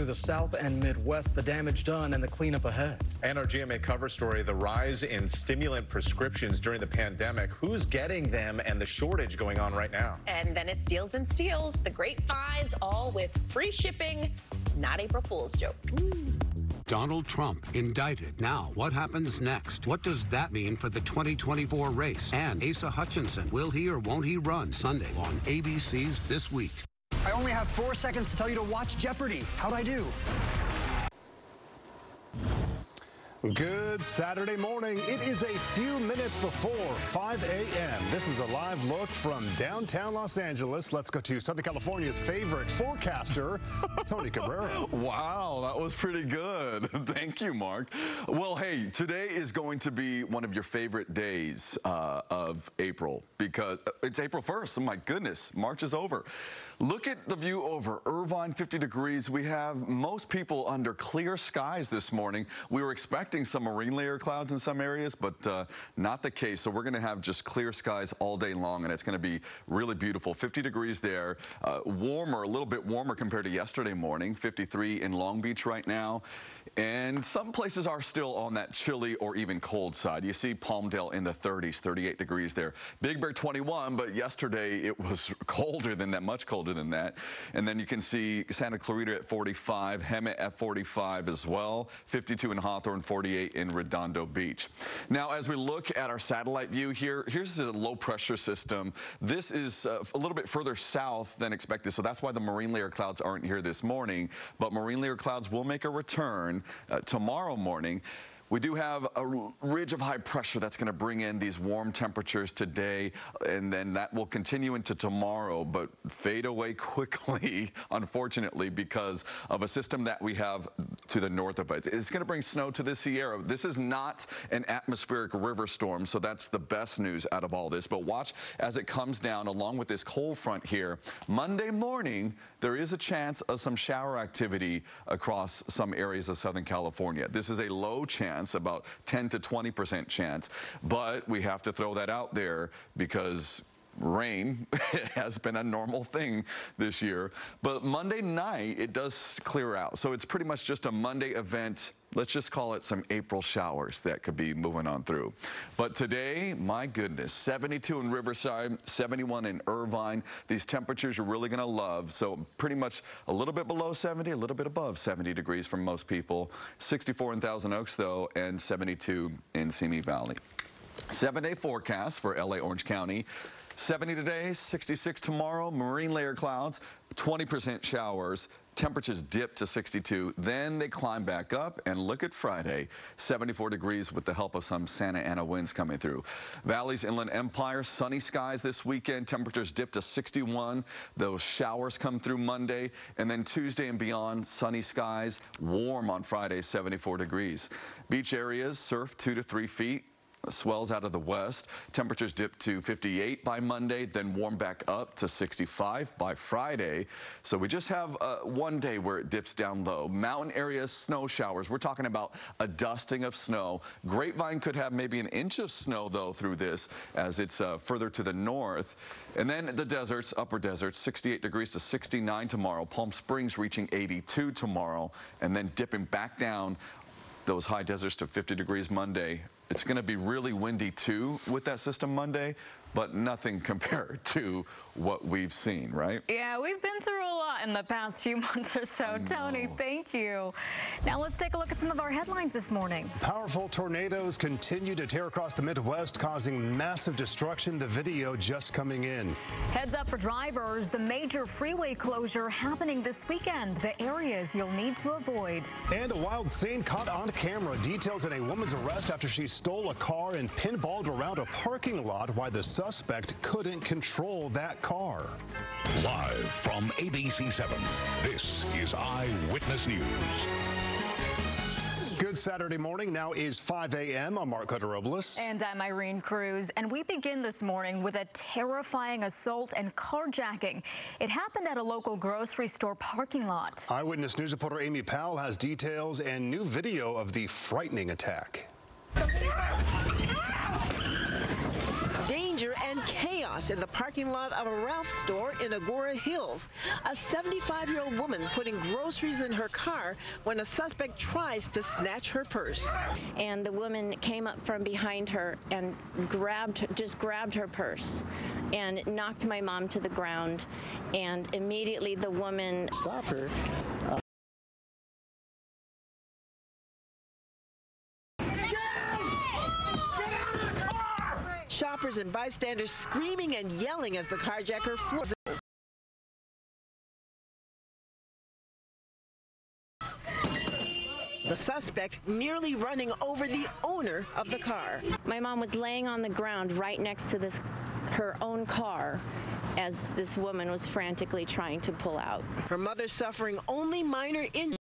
through the South and Midwest, the damage done and the cleanup ahead. And our GMA cover story, the rise in stimulant prescriptions during the pandemic. Who's getting them and the shortage going on right now? And then it's deals and steals, the great finds, all with free shipping. Not April Fool's joke. Donald Trump indicted. Now, what happens next? What does that mean for the 2024 race? And Asa Hutchinson, will he or won't he run Sunday on ABC's This Week? I only have four seconds to tell you to watch Jeopardy. How'd I do? Good Saturday morning. It is a few minutes before 5 a.m. This is a live look from downtown Los Angeles. Let's go to Southern California's favorite forecaster, Tony Cabrera. wow, that was pretty good. Thank you, Mark. Well, hey, today is going to be one of your favorite days uh, of April because uh, it's April 1st. Oh, my goodness, March is over. Look at the view over Irvine, 50 degrees. We have most people under clear skies this morning. We were expecting some marine layer clouds in some areas, but uh, not the case. So we're going to have just clear skies all day long, and it's going to be really beautiful. 50 degrees there, uh, warmer, a little bit warmer compared to yesterday morning. 53 in Long Beach right now. And some places are still on that chilly or even cold side. You see Palmdale in the 30s, 38 degrees there. Big Bear 21, but yesterday it was colder than that, much colder than that. And then you can see Santa Clarita at 45, Hemet at 45 as well, 52 in Hawthorne, 48 in Redondo Beach. Now, as we look at our satellite view here, here's a low pressure system. This is uh, a little bit further south than expected, so that's why the marine layer clouds aren't here this morning. But marine layer clouds will make a return uh, tomorrow morning. We do have a ridge of high pressure that's going to bring in these warm temperatures today, and then that will continue into tomorrow, but fade away quickly, unfortunately, because of a system that we have to the north of it. It's going to bring snow to the Sierra. This is not an atmospheric river storm, so that's the best news out of all this. But watch as it comes down along with this cold front here. Monday morning, there is a chance of some shower activity across some areas of Southern California. This is a low chance chance, about 10 to 20% chance. But we have to throw that out there because rain has been a normal thing this year. But Monday night, it does clear out. So it's pretty much just a Monday event. Let's just call it some April showers that could be moving on through. But today, my goodness, 72 in Riverside, 71 in Irvine. These temperatures you're really going to love. So pretty much a little bit below 70, a little bit above 70 degrees for most people. 64 in Thousand Oaks, though, and 72 in Simi Valley. Seven day forecast for LA Orange County. 70 today, 66 tomorrow, marine layer clouds, 20% showers. Temperatures dip to 62, then they climb back up, and look at Friday, 74 degrees with the help of some Santa Ana winds coming through. Valley's Inland Empire, sunny skies this weekend, temperatures dip to 61. Those showers come through Monday, and then Tuesday and beyond, sunny skies, warm on Friday, 74 degrees. Beach areas, surf two to three feet, swells out of the west. Temperatures dip to 58 by Monday, then warm back up to 65 by Friday. So we just have uh, one day where it dips down low. Mountain areas, snow showers. We're talking about a dusting of snow. Grapevine could have maybe an inch of snow, though, through this as it's uh, further to the north. And then the deserts, upper deserts, 68 degrees to 69 tomorrow. Palm Springs reaching 82 tomorrow, and then dipping back down those high deserts to 50 degrees Monday. It's going to be really windy too with that system Monday, but nothing compared to what we've seen, right? Yeah, we've been through a lot in the past few months or so. Tony, thank you. Now let's take a look at some of our headlines this morning. Powerful tornadoes continue to tear across the Midwest, causing massive destruction. The video just coming in. Heads up for drivers. The major freeway closure happening this weekend. The areas you'll need to avoid. And a wild scene caught on camera. Details in a woman's arrest after she stole a car and pinballed around a parking lot while the suspect couldn't control that car. Live from ABC 7, this is Eyewitness News. Good Saturday morning. Now is 5 a.m. I'm Mark Robles. And I'm Irene Cruz. And we begin this morning with a terrifying assault and carjacking. It happened at a local grocery store parking lot. Eyewitness News reporter Amy Powell has details and new video of the frightening attack danger and chaos in the parking lot of a Ralph store in Agoura Hills. A 75-year-old woman putting groceries in her car when a suspect tries to snatch her purse. And the woman came up from behind her and grabbed, just grabbed her purse and knocked my mom to the ground. And immediately the woman stopped her. Shoppers and bystanders screaming and yelling as the carjacker floors. The suspect nearly running over the owner of the car. My mom was laying on the ground right next to this her own car as this woman was frantically trying to pull out. Her mother suffering only minor injuries.